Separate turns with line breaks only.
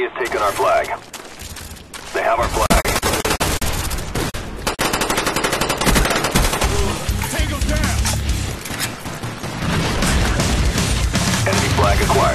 has taken our flag. They have our flag. Tango down! Enemy flag acquired.